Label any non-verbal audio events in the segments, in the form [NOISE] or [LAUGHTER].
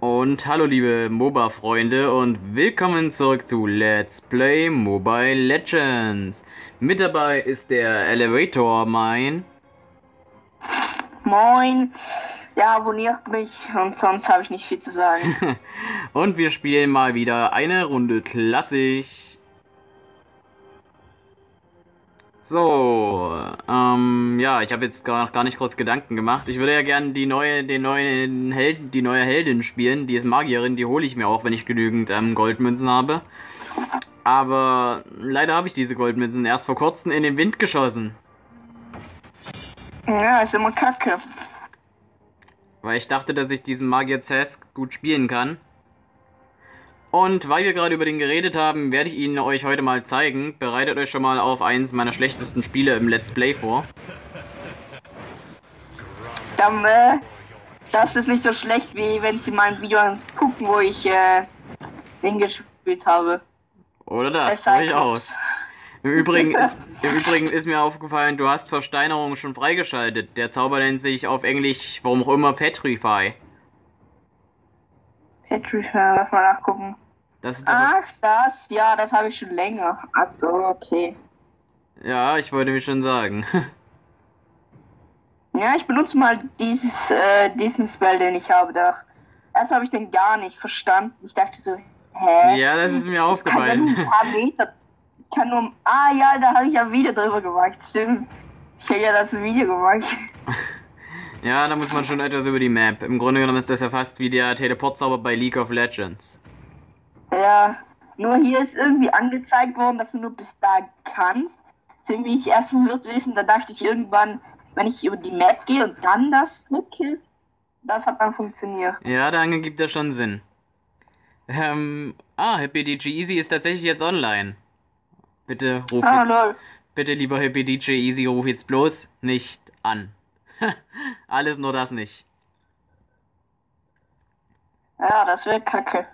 Und hallo liebe MOBA-Freunde und willkommen zurück zu Let's Play Mobile Legends. Mit dabei ist der Elevator Mine. Moin. Ja, abonniert mich und sonst habe ich nicht viel zu sagen. [LAUGHS] und wir spielen mal wieder eine Runde klassisch. So, ähm, ja, ich habe jetzt gar, gar nicht kurz Gedanken gemacht. Ich würde ja gerne die neue, den neuen Helden, die neue Heldin spielen, die ist Magierin, die hole ich mir auch, wenn ich genügend ähm, Goldmünzen habe. Aber leider habe ich diese Goldmünzen erst vor kurzem in den Wind geschossen. Ja, ist immer kacke. Weil ich dachte, dass ich diesen Magier Zesk gut spielen kann. Und weil wir gerade über den geredet haben, werde ich ihn euch heute mal zeigen. Bereitet euch schon mal auf eins meiner schlechtesten Spiele im Let's Play vor. Dann, äh, das ist nicht so schlecht, wie wenn sie mein Video gucken, wo ich äh, hingespielt habe. Oder das, durchaus. Im Übrigen, ist, Im Übrigen ist mir aufgefallen, du hast Versteinerung schon freigeschaltet. Der Zauber nennt sich auf Englisch, warum auch immer, Petrify. Petrify, lass mal nachgucken. Das Ach, das, ja, das habe ich schon länger. Ach so, okay. Ja, ich wollte mir schon sagen. [LAUGHS] ja, ich benutze mal dieses, äh, diesen Spell, den ich habe. Da. Erst habe ich den gar nicht verstanden. Ich dachte so, hä? Ja, das ist mir aufgefallen. Ich kann, ein paar Meter, ich kann nur. Ah ja, da habe ich ja Video drüber gemacht. Stimmt. Ich habe ja das Video gemacht. [LAUGHS] ja, da muss man schon etwas über die Map. Im Grunde genommen ist das ja fast wie der Teleportzauber bei League of Legends. Ja, nur hier ist irgendwie angezeigt worden, dass du nur bis da kannst. Deswegen bin ich erst verwirrt wissen, da dachte ich irgendwann, wenn ich über die Map gehe und dann das drücke, das hat dann funktioniert. Ja, dann gibt das schon Sinn. Ähm, ah, Happy DJ Easy ist tatsächlich jetzt online. Bitte ruf ah, jetzt, bitte lieber Happy DJ Easy, ruf jetzt bloß nicht an. [LAUGHS] Alles nur das nicht. Ja, das wäre kacke.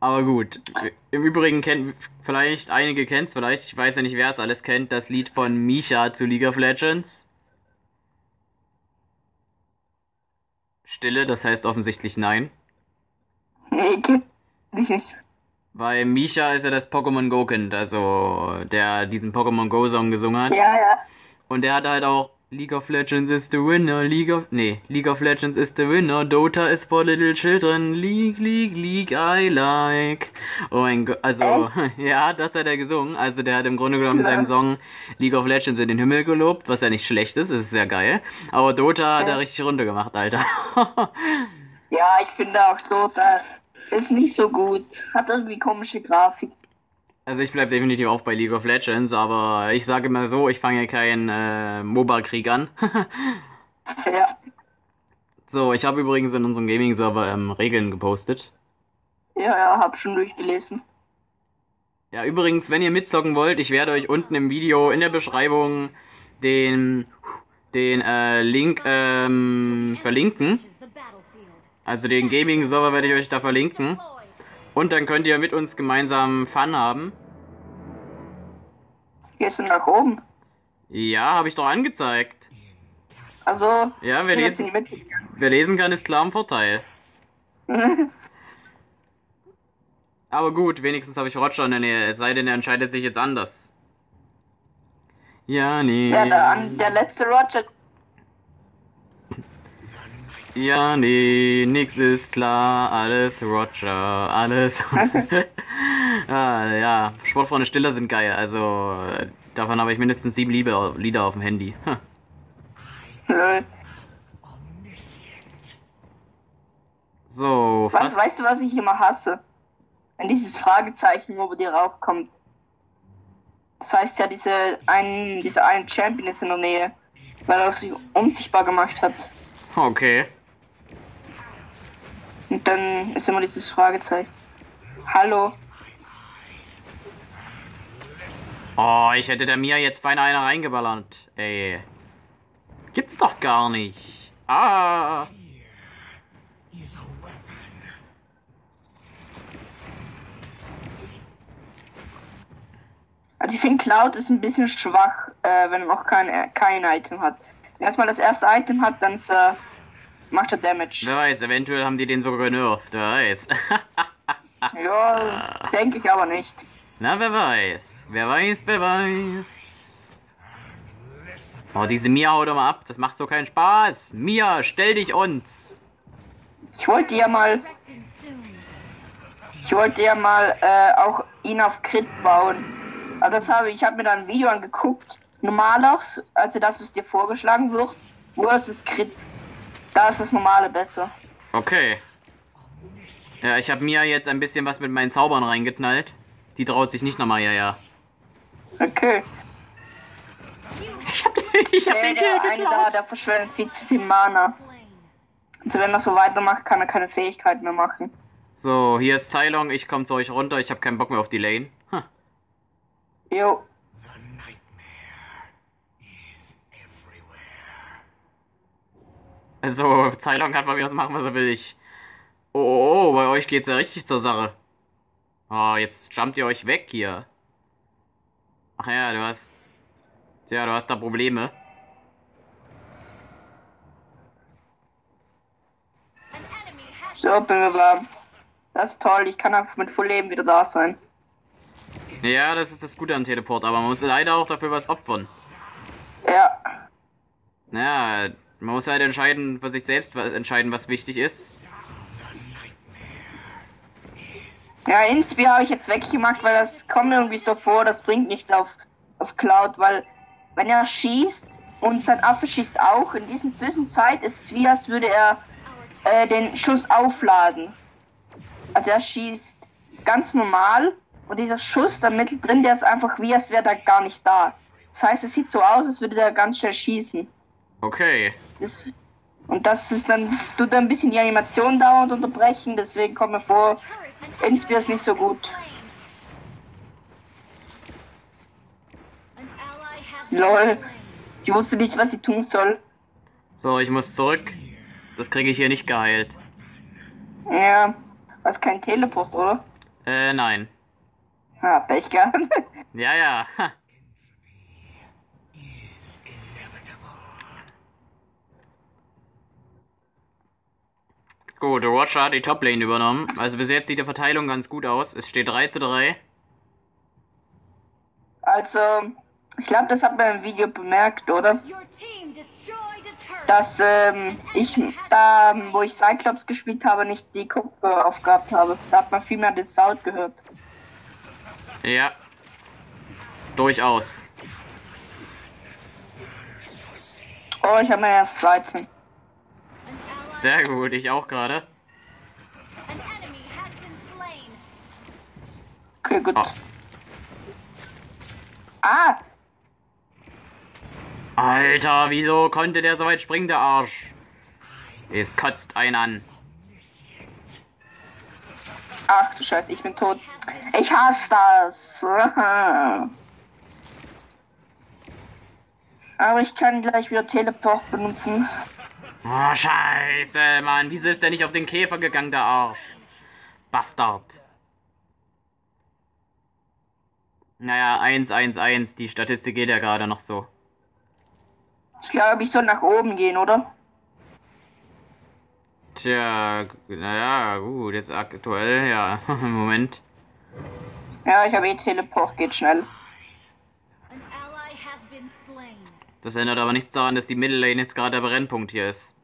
Aber gut. Im Übrigen kennt vielleicht einige kennt es vielleicht, ich weiß ja nicht, wer es alles kennt, das Lied von Misha zu League of Legends. Stille, das heißt offensichtlich nein. Nee, nicht. Weil Misha ist ja das Pokémon Go Kind, also der diesen Pokémon Go Song gesungen hat. Ja, ja. Und der hat halt auch League of Legends is the winner, League of... Nee, League of Legends is the winner, Dota is for little children, League, League, League I like. Oh mein Gott, also, Echt? [LAUGHS] ja, das hat er gesungen. Also der hat im Grunde genommen ja. seinem Song League of Legends in den Himmel gelobt, was ja nicht schlecht ist, das ist sehr geil. Aber Dota hat er richtig runtergemacht, Alter. [LAUGHS] ja, ich finde auch Dota ist nicht so gut. Hat irgendwie komische Grafik. Also ich bleibe definitiv auch bei League of Legends, aber ich sage mal so, ich fange keinen äh, MOBA-Krieg an. [LAUGHS] ja. So, ich habe übrigens in unserem Gaming-Server ähm, Regeln gepostet. Ja, ja, hab schon durchgelesen. Ja, übrigens, wenn ihr mitzocken wollt, ich werde euch unten im Video in der Beschreibung den, den äh, Link ähm, verlinken. Also den Gaming-Server werde ich euch da verlinken. Und dann könnt ihr mit uns gemeinsam Fun haben. Gehst du nach oben? Ja, habe ich doch angezeigt. Also, ja, wer lesen, wer lesen kann, ist klar im Vorteil. [LAUGHS] Aber gut, wenigstens habe ich Roger in der Nähe, es sei denn, er entscheidet sich jetzt anders. Ja, nee. Ja, der, der letzte Roger ja, nee, nix ist klar, alles Roger, alles. [LAUGHS] ah, ja, Sportfreunde Stiller sind geil, also davon habe ich mindestens sieben Liebe, Lieder auf dem Handy. so, was, weißt du, was ich immer hasse? Wenn dieses Fragezeichen über dir raufkommt. Das heißt ja, diese einen, dieser einen Champion ist in der Nähe, weil er sich unsichtbar gemacht hat. Okay. Und dann ist immer dieses Fragezeichen. Hallo. Oh, ich hätte der Mia jetzt beinahe einer reingeballert. Ey. Gibt's doch gar nicht. Ah. Also ich finde Cloud ist ein bisschen schwach, äh, wenn er noch kein, äh, kein Item hat. Wenn er erstmal das erste Item hat, dann ist, äh, macht er Damage. Wer weiß, eventuell haben die den sogar genervt. Wer weiß. [LAUGHS] Ja, denke ich aber nicht. Na, wer weiß. Wer weiß, wer weiß. Oh, diese Mia haut doch mal ab. Das macht so keinen Spaß. Mia, stell dich uns. Ich wollte ja mal, ich wollte ja mal äh, auch ihn auf Crit bauen. Aber das habe ich, ich habe mir da ein Video angeguckt. Normaler, also das, was dir vorgeschlagen wird, wo ist es Crit. Da ist das normale besser. Okay. Ja, ich habe Mia jetzt ein bisschen was mit meinen Zaubern reingeknallt. Die traut sich nicht nochmal, ja, ja. Okay. Ich hab, ich hab Der, den Kill der eine da, geklaut. der verschwendet viel zu viel Mana. Also wenn er so weitermacht, kann er keine Fähigkeit mehr machen. So, hier ist Cylon. Ich komme zu euch runter. Ich habe keinen Bock mehr auf die Lane. Hm. Jo. The nightmare is everywhere. Also, Cylon kann von mir aus machen, was er will. Ich. Oh, oh, oh, bei euch geht's ja richtig zur Sache. Oh, jetzt jumpt ihr euch weg hier. Ach ja, du hast. Tja, du hast da Probleme. So, da. Das ist toll, ich kann einfach mit Full Leben wieder da sein. Ja, das ist das Gute an Teleport, aber man muss leider auch dafür was opfern. Ja. Naja, man muss halt entscheiden, für sich selbst entscheiden, was wichtig ist. Ja, Inspi habe ich jetzt weggemacht, weil das kommt mir irgendwie so vor, das bringt nichts auf, auf Cloud, weil wenn er schießt und sein Affe schießt auch, in dieser Zwischenzeit ist es wie, als würde er äh, den Schuss aufladen. Also er schießt ganz normal und dieser Schuss da mittendrin, der ist einfach wie, als wäre der gar nicht da. Das heißt, es sieht so aus, als würde der ganz schnell schießen. Okay. Das, und das ist dann, tut ein bisschen die Animation dauernd unterbrechen, deswegen kommt mir vor, turret and Inspi ist nicht so gut. Lol. Ich wusste nicht, was sie tun soll. So, ich muss zurück. Das kriege ich hier nicht geheilt. Ja, was kein Teleport, oder? Äh, nein. Ah, Pech gehabt. [LAUGHS] Ja, ja. Gut, Roger hat die Toplane übernommen. Also bis jetzt sieht die Verteilung ganz gut aus. Es steht 3 zu 3. Also, ich glaube, das hat man im Video bemerkt, oder? Dass ähm, ich da, wo ich Cyclops gespielt habe, nicht die Kupfer aufgehabt habe. Da hat man viel mehr den Sound gehört. Ja. Durchaus. Oh, ich habe mir erst 13. Sehr gut, ich auch gerade. Okay, gut. Oh. Ah, Alter, wieso konnte der so weit springen, der Arsch? Es kotzt einen an. ach du Scheiße, ich bin tot. Ich hasse das. [LAUGHS] Aber ich kann gleich wieder Teleport benutzen. Oh, scheiße, Mann. Wieso ist der nicht auf den Käfer gegangen, der Arsch? Bastard. Naja, 1, 1, 1. Die Statistik geht ja gerade noch so. Ich glaube, ich soll nach oben gehen, oder? Tja, naja, gut. Jetzt aktuell, ja. [LAUGHS] Moment. Ja, ich habe eh Teleport, geht schnell. Das ändert aber nichts daran, dass die Middle-Lane jetzt gerade der Brennpunkt hier ist.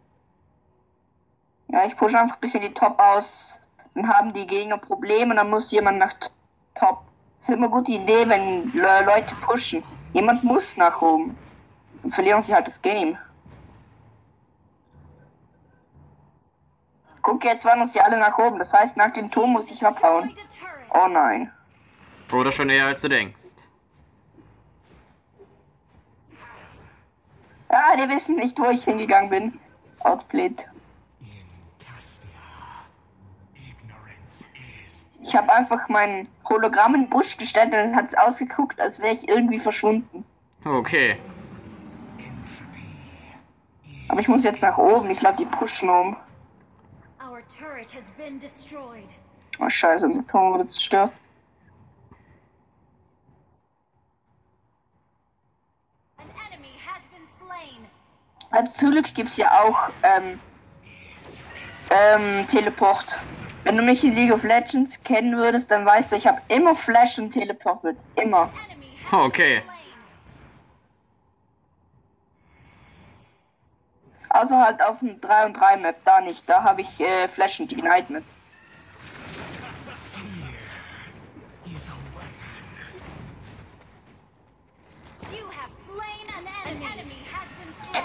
Ja, ich pushe einfach ein bisschen die Top aus. Dann haben die Gegner Probleme, dann muss jemand nach Top. Das ist immer eine gute Idee, wenn Le Leute pushen. Jemand muss nach oben. Sonst verlieren sie halt das Game. Guck, jetzt wandern sie alle nach oben. Das heißt, nach dem Turm muss ich abhauen. Oh nein. Oder schon eher als du denkst. Die wissen nicht, wo ich hingegangen bin. Outplayed. Ich habe einfach mein Hologramm in den Busch gestellt und dann hat es ausgeguckt, als wäre ich irgendwie verschwunden. Okay. Aber ich muss jetzt nach oben. Ich glaube, die pushen um. Our turret has been destroyed. Oh scheiße, unser Turm wurde zerstört. Also zum Glück gibt es ja auch ähm, ähm, Teleport. Wenn du mich in League of Legends kennen würdest, dann weißt du, ich habe immer Flash und Teleport mit. Immer. Okay. Außer halt auf dem 3 und 3 Map, da nicht. Da habe ich äh, Flash und Ignite mit.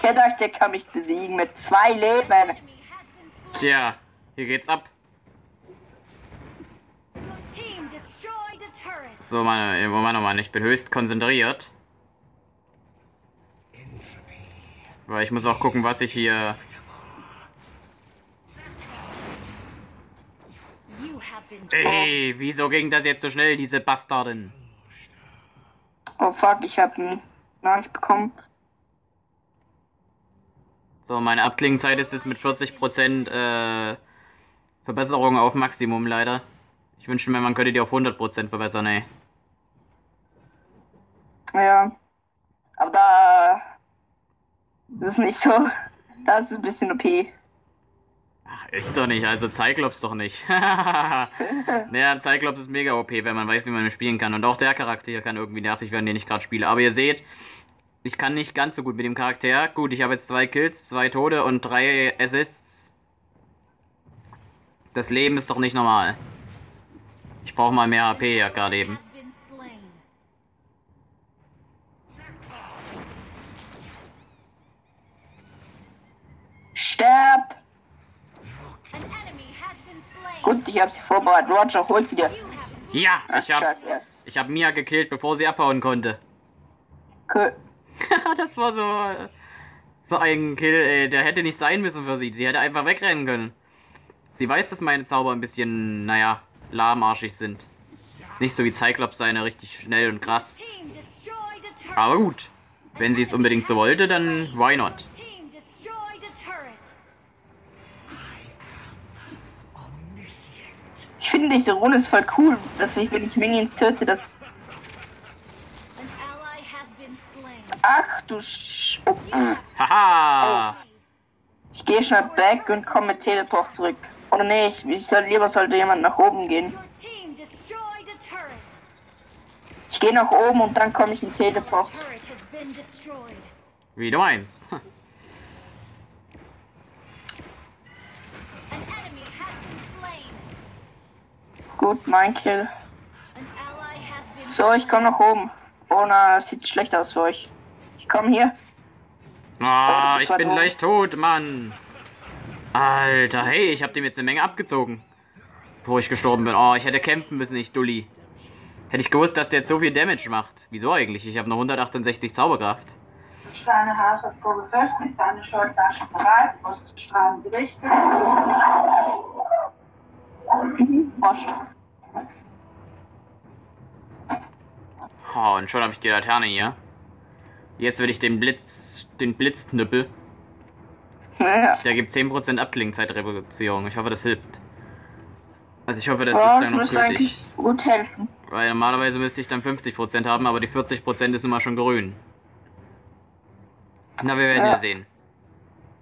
Slain. dachte, der kann mich besiegen mit zwei Leben. Tja, hier geht's ab. So, meine, Moment, Mann, ich bin höchst konzentriert. Weil ich muss auch gucken, was ich hier... Ey, wieso ging das jetzt so schnell, diese Bastarden? Oh fuck, ich habe eine Nachricht bekommen. So, meine Abklingenzeit ist jetzt mit 40% äh, Verbesserung auf Maximum leider. Ich wünschte mir, man könnte die auf 100% verbessern, ey. Ja. Aber da. Das ist nicht so. Das ist ein bisschen OP. Ach, ich doch nicht, also Cyclops doch nicht. [LAUGHS] naja, Cyclops ist mega OP, wenn man weiß, wie man spielen kann. Und auch der Charakter hier kann irgendwie nervig werden, den ich gerade spiele. Aber ihr seht, ich kann nicht ganz so gut mit dem Charakter. Gut, ich habe jetzt zwei Kills, zwei Tode und drei Assists. Das Leben ist doch nicht normal. Ich brauche mal mehr HP ja gerade eben. Sterb! Gut, ich habe sie vorbereitet. Roger, hol sie dir. Ja, ich habe ich hab Mia gekillt, bevor sie abhauen konnte. Cool. [LAUGHS] das war so so ein Kill, ey, der hätte nicht sein müssen für sie. Sie hätte einfach wegrennen können. Sie weiß, dass meine Zauber ein bisschen, naja, lahmarschig sind. Nicht so wie Cyclops seine, richtig schnell und krass. Aber gut, wenn sie es unbedingt so wollte, dann why not? Ich finde diese Runde ist voll cool, dass ich, wenn ich Minions töte, das. Ach du Sch. Oh, Haha! ich gehe schnell back und komme mit Teleport zurück. Oder nee, ich, ich soll, lieber sollte jemand nach oben gehen. Ich gehe nach oben und dann komme ich mit Teleport. Wie du meinst. [LAUGHS] Gut, mein Kill. So, ich komme nach oben. Oh na, das sieht schlecht aus für euch. Ich komme hier. Ah, du ich bin gleich tot, Mann. Alter, hey, ich hab dem jetzt eine Menge abgezogen. Bevor ich gestorben bin. Oh, ich hätte kämpfen müssen, ich Dulli. Hätte ich gewusst, dass der jetzt so viel Damage macht. Wieso eigentlich? Ich habe noch 168 Zauberkraft. Schultertaschen bereit, gerichtet. Oh, und schon habe ich die Laterne hier. Jetzt will ich den Blitz, den Blitzknüppel. Ja. Der gibt 10% Abklingzeitreduzierung. Ich hoffe, das hilft. Also ich hoffe, das Ja, ist dann noch eigentlich gut helfen. Weil normalerweise müsste ich dann 50% haben, aber die 40% ist immer schon grün. Na, wir werden ja, Ja. sehen.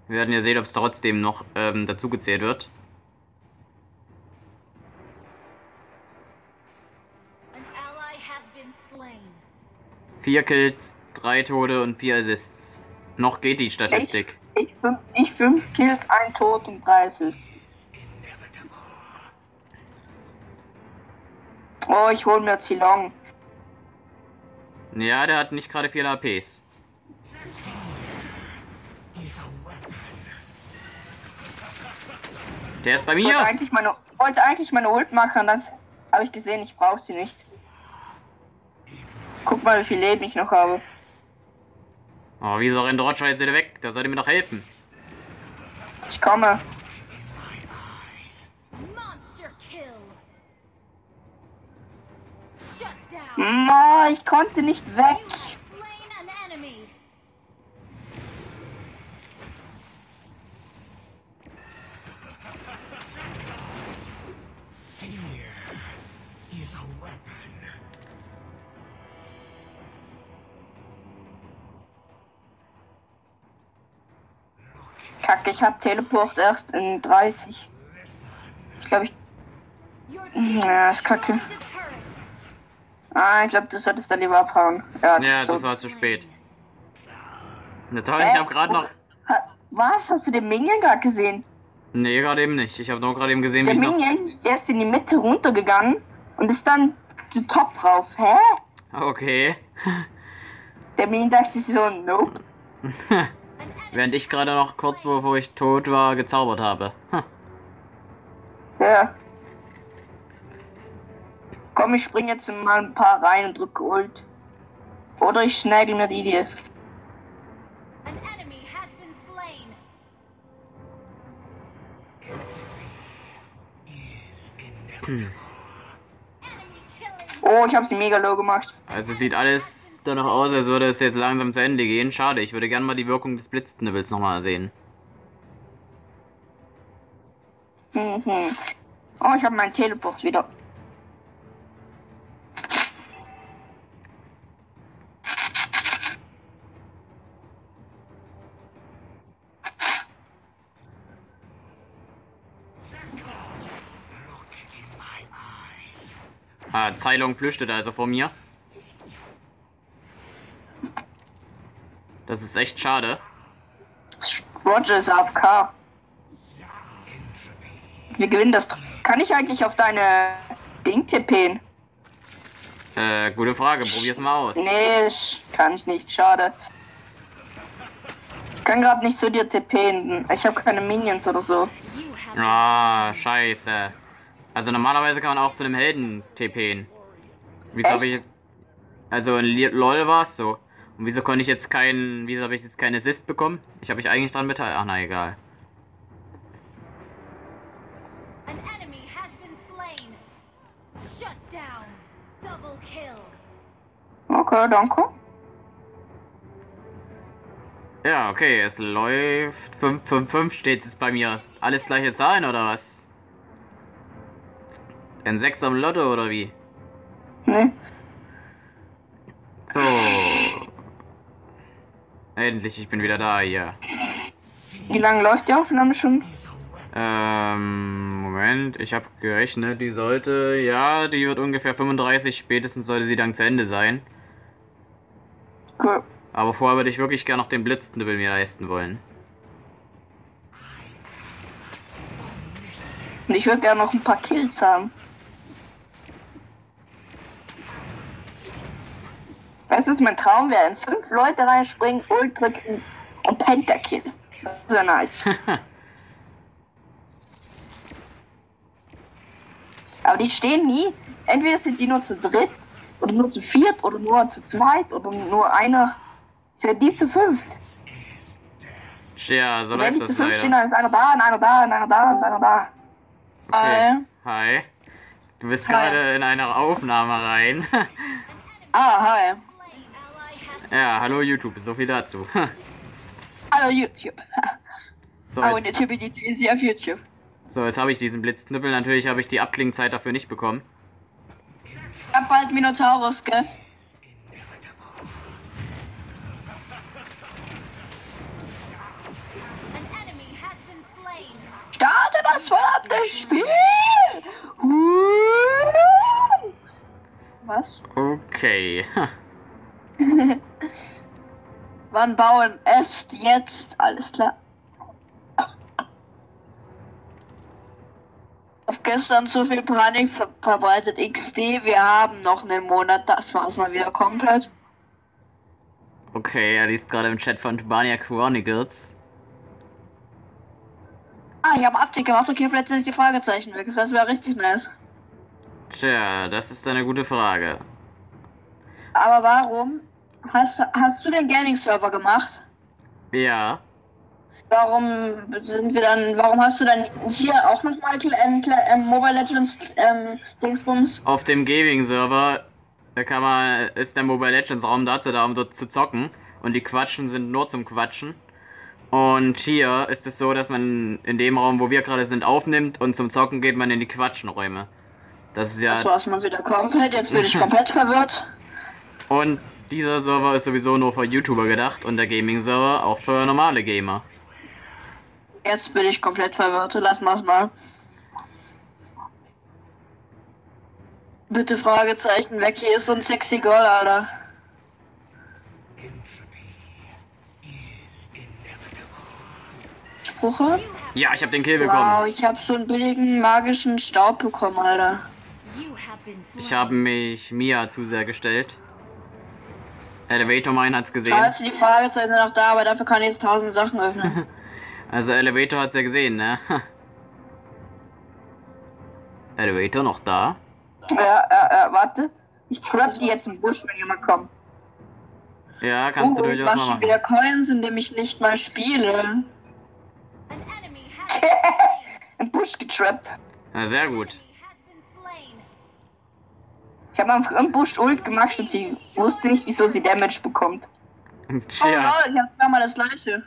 Wir werden ja sehen, ob es trotzdem noch ähm, dazugezählt wird. An ally has been slain. Vier Kills, drei Tode und vier Assists. Noch geht die Statistik. Ich fünf, ich fünf Kills, ein Tod und drei Assists. Oh, ich hol mir Zilong. Ja, der hat nicht gerade viel APs. Der ist bei Ich wollte mir. eigentlich meine, wollte eigentlich meine Ult machen, dann habe ich gesehen, ich brauche sie nicht. Guck mal, wie viel Leben ich noch habe. Oh, wieso rennt Roger jetzt wieder weg? Der sollte mir doch helfen. Ich komme. Ma, ich konnte nicht weg. Kacke, ich hab Teleport erst in 30. Ich glaube, ich. Ja, ist kacke. Ah, ich glaube, du solltest dann lieber abhauen. Ja, Ja, das war zu spät. Na toll, ich habe gerade noch. Was? Hast du den Minion gerade gesehen? Nee, gerade eben nicht. Ich habe nur gerade eben gesehen, wie Der ich noch. Minion, der ist in die Mitte runtergegangen und ist dann zu Top rauf. Hä? Okay. [LAUGHS] Der Minion dachte sich so, nope. [LAUGHS] Während ich gerade noch kurz bevor ich tot war, gezaubert habe. Hm. Ja. Komm, ich spring jetzt mal ein paar rein und drücke Ult. Oder ich snaggle mir die dir. Killing. Oh, ich habe sie mega low gemacht. Also sieht alles danach aus, als würde es jetzt langsam zu Ende gehen. Schade, ich würde gerne mal die Wirkung des Blitzdnibbels nochmal sehen. Mhm. Oh, ich habe meinen Teleport wieder. Ah, Zeilung flüchtet also vor mir. Das ist echt schade. Roger ist AFK. Wir gewinnen das. Kann ich eigentlich auf deine Ding tippen? Äh, gute Frage. Probier's mal aus. Nee, kann ich nicht. Schade. Ich kann gerade nicht zu dir tippen. Ich habe keine Minions oder so. Ah, scheiße. Also normalerweise kann man auch zu einem Helden TPen. Wieso habe ich jetzt... Also in LOL war es so. Und wieso konnte ich jetzt keinen... Wieso habe ich jetzt keinen Assist bekommen? Ich habe mich eigentlich dran beteiligt. Ach na, egal. Okay, danke. Ja, okay, es läuft. 5, 5, 5 steht es bei mir. Alles gleiche Zahlen oder was? Ein 6 am Lotto oder wie? Nee. So. Endlich, ich bin wieder da hier. Wie lange läuft die Aufnahme schon? Ähm, Moment, ich habe gerechnet, die sollte, ja, die wird ungefähr 35, spätestens sollte sie dann zu Ende sein. Cool. Aber vorher würde ich wirklich gerne noch den Blitzdnibbel mir leisten wollen. Und ich würde gerne noch ein paar Kills haben. Weißt du, was mein Traum wäre? In fünf Leute reinspringen, Ult drücken und Pentakill. Das wäre nice. [LAUGHS] Aber die stehen nie. Entweder sind die nur zu dritt, oder nur zu viert, oder nur zu zweit, oder nur einer. Sind die zu fünft? Ja, so läuft die das zu fünf stehen, leider. dann ist einer da, und einer da, und einer da, und einer da. Okay. Hi. Du bist Hi. gerade in einer Aufnahme rein. [LAUGHS] Ah, hi. Ja, hallo YouTube, so viel dazu. [LAUGHS] Hallo YouTube. so, jetzt, YouTube ist auf YouTube. so, jetzt habe ich diesen Blitzdnibbel. Natürlich habe ich die Abklingzeit dafür nicht bekommen. Ich hab bald Minotaurus, gell? Starte das verdammte Spiel! Was? Okay. [LAUGHS] [LAUGHS] Wann bauen? Erst jetzt, alles klar. Auf gestern so viel Panik ver verbreitet XD. Wir haben noch einen Monat, das war's mal wieder komplett. Okay, er liest gerade im Chat von Tubania Chronicles. Ah, ich habe Update gemacht, okay, vielleicht sind die Fragezeichen weg. Das wäre richtig nice. Tja, das ist eine gute Frage. Aber warum hast, hast du den Gaming-Server gemacht? Ja. Warum sind wir dann, warum hast du dann hier auch nochmal ähm, Kle- ähm, Mobile Legends ähm, Dingsbums? Auf dem Gaming-Server da kann man, ist der Mobile Legends Raum dazu da, um dort zu zocken. Und die Quatschen sind nur zum Quatschen. Und hier ist es so, dass man in dem Raum, wo wir gerade sind, aufnimmt und zum Zocken geht man in die Quatschenräume. Das ist ja. Das war's mal wieder komplett, jetzt bin ich komplett [LAUGHS] verwirrt. Und dieser Server ist sowieso nur für YouTuber gedacht und der Gaming-Server auch für normale Gamer. Jetzt bin ich komplett verwirrt. Lass mal's mal. Bitte Fragezeichen weg. Hier ist so ein sexy Girl, Alter. Spruche? Ja, ich habe den Kill bekommen. Wow, ich hab so einen billigen magischen Staub bekommen, Alter. Ich habe mich Mia zu sehr gestellt. Elevator Mine hat's gesehen. Scheiße, die Fragezeichen sind noch da, aber dafür kann ich jetzt tausend Sachen öffnen. [LAUGHS] Also Elevator hat's ja gesehen, ne? [LAUGHS] Elevator noch da? ja, ja, ja, warte. Ich trap die jetzt im Busch, wenn jemand kommt. Ja, kannst du oh, durchaus mach mal schon machen. wieder Coins, indem ich nicht mal spiele. [LAUGHS] Im Busch getrappt. Na, sehr gut. Ich habe einfach im Busch Ult gemacht und sie wusste nicht, wieso sie Damage bekommt. [LAUGHS] Oh Tja. lol, ich hab zweimal das gleiche.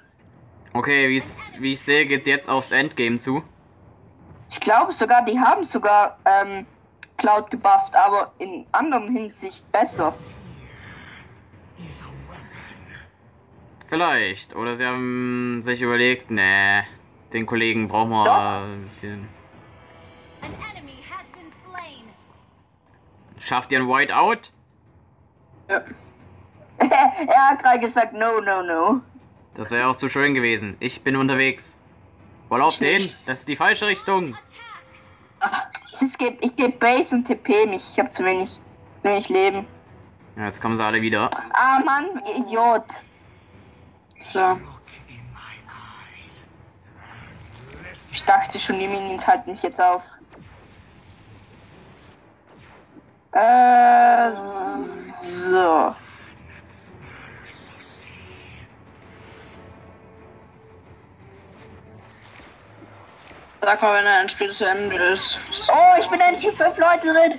Okay, wie's, wie ich sehe, geht's jetzt aufs Endgame zu. Ich glaube sogar, die haben sogar ähm, Cloud gebufft, aber in anderen Hinsicht besser. Vielleicht. Oder sie haben sich überlegt, ne, den Kollegen brauchen wir Doch. ein bisschen. Schafft ihr ein Whiteout? Ja. [LAUGHS] er hat gerade gesagt, no, no, no. Das wäre auch zu schön gewesen. Ich bin unterwegs. Wohl auf den? Das ist die falsche Richtung. Ich gebe ich geb Base und TP mich. Ich habe zu wenig, wenig Leben. Ja, jetzt kommen sie alle wieder. Ah, Mann, Idiot. So, ich dachte schon, die Minions halten mich jetzt auf. Äh, so. Sag mal, wenn ein Spiel zu Ende ist. Oh, ich bin endlich fünf Leute drin.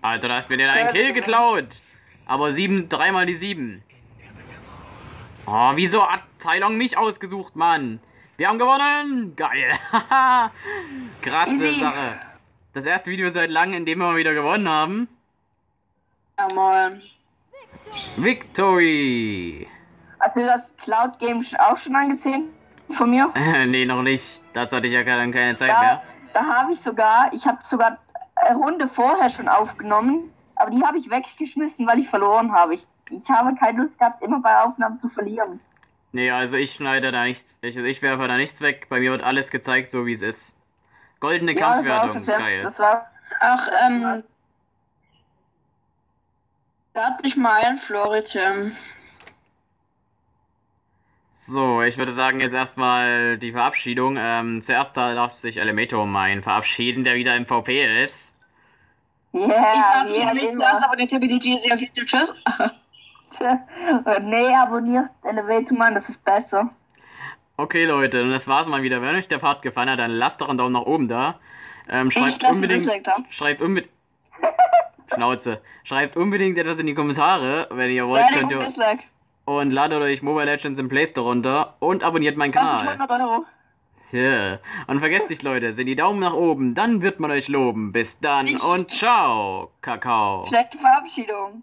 Alter, da hast mir den einen Kill geklaut. Aber sieben, dreimal die sieben. Oh, wieso hat Tai Long mich ausgesucht, Mann? Wir haben gewonnen! Geil! [LAUGHS] Krasse Easy. Sache. Das erste Video seit langem, in dem wir mal wieder gewonnen haben. Ja, moin. Victory! Hast du das Cloud Game auch schon angesehen? Von mir? [LAUGHS] nee, noch nicht. Dazu hatte ich ja keine, keine Zeit Da, mehr. da habe ich sogar, ich habe sogar eine Runde vorher schon aufgenommen, aber die habe ich weggeschmissen, weil ich verloren habe. Ich, ich habe keine Lust gehabt, immer bei Aufnahmen zu verlieren. Nee, also ich schneide da nichts. Ich, ich werfe da nichts weg. Bei mir wird alles gezeigt, so wie es ist. Goldene Ja, das war auch Kampfwertung. das erste. Geil. Das war. Ach, ähm. Lad mich mal ein, Floritim. So, ich würde sagen, jetzt erstmal die Verabschiedung. Ähm, zuerst da darf sich Elementor mein verabschieden, der wieder im VP ist. Ja, Ich yeah, verabschiede mich zuerst, aber den TBDG sehr viel Tschüss. [LAUGHS] [LAUGHS] nee, abonniert Elevator Mann, das ist besser. Okay, Leute, und das war's mal wieder. Wenn euch der Part gefallen hat, dann lasst doch einen Daumen nach oben da. Ähm, schreibt unbedingt. Schreibt unbedingt. [LAUGHS] Schnauze. Schreibt unbedingt etwas in die Kommentare, wenn ihr wollt, Ja, könnt ihr. Dislike. Und ladet euch Mobile Legends im Play Store runter und abonniert meinen Kanal. 100 Euro. Ja. Und vergesst nicht, Leute, sind die Daumen nach oben, dann wird man euch loben. Bis dann Ich- und ciao, Kakao. Schlechte Verabschiedung.